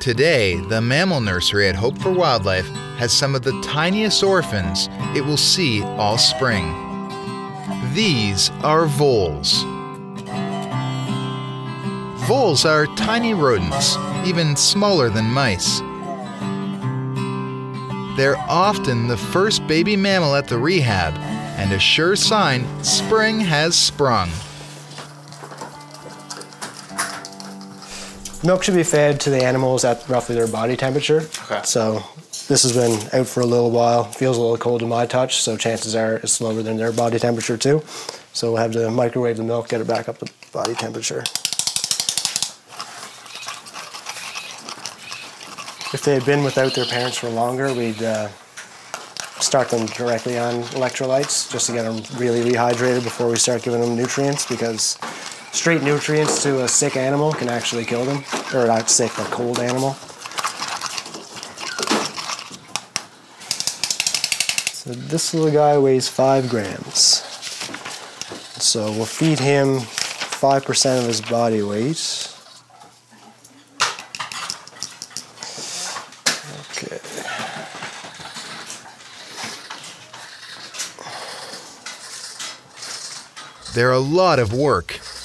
Today, the mammal nursery at Hope for Wildlife has some of the tiniest orphans it will see all spring. These are voles. Voles are tiny rodents, even smaller than mice. They're often the first baby mammal at the rehab and a sure sign spring has sprung. Milk should be fed to the animals at roughly their body temperature. Okay. So this has been out for a little while. Feels a little cold to my touch, so chances are it's slower than their body temperature too. So we'll have to microwave the milk, get it back up to body temperature. If they had been without their parents for longer, we'd uh, start them directly on electrolytes just to get them really rehydrated before we start giving them nutrients because straight nutrients to a sick animal can actually kill them, or not sick, a cold animal. So this little guy weighs five grams. So we'll feed him 5% of his body weight. Okay. They're a lot of work,